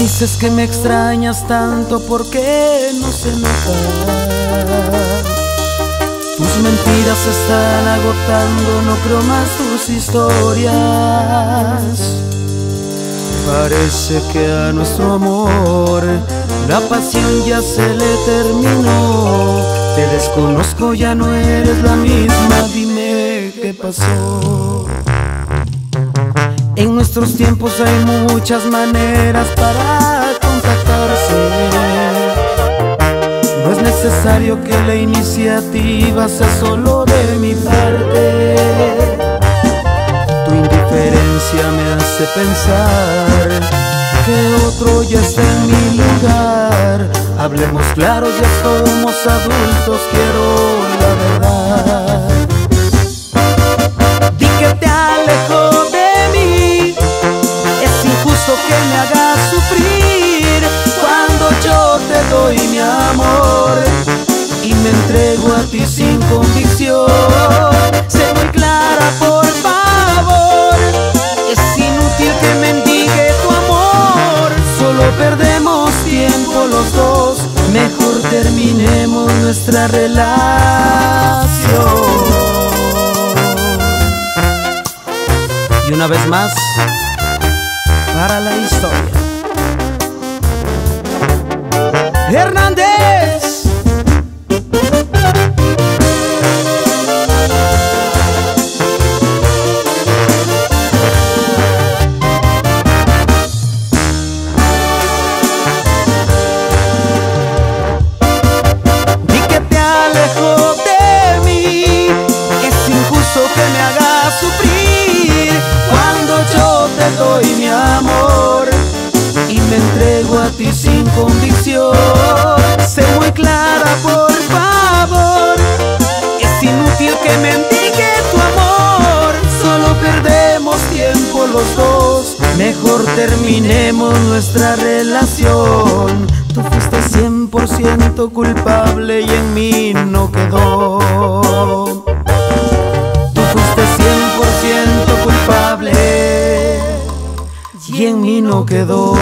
Dices que me extrañas tanto porque no se nota. Tus mentiras se están agotando, no creo más tus historias. Parece que a nuestro amor la pasión ya se le terminó. Te desconozco, ya no eres la misma, dime qué pasó. En nuestros tiempos hay muchas maneras para contactarse. No es necesario que la iniciativa sea solo de mi parte. Tu indiferencia me hace pensar que otro ya está en mi lugar. Hablemos claro, ya somos adultos, quiero doy mi amor y me entrego a ti sin convicción. Sé muy clara, por favor, es inútil que mendigue tu amor, solo perdemos tiempo los dos, mejor terminemos nuestra relación. Y una vez más, para la historia. Hernández. Ti sin convicción. Sé muy clara, por favor, es inútil que mendigue tu amor, solo perdemos tiempo los dos. Mejor terminemos nuestra relación. Tú fuiste 100% culpable y en mí no quedó. Tú fuiste 100% culpable y en mí no quedó.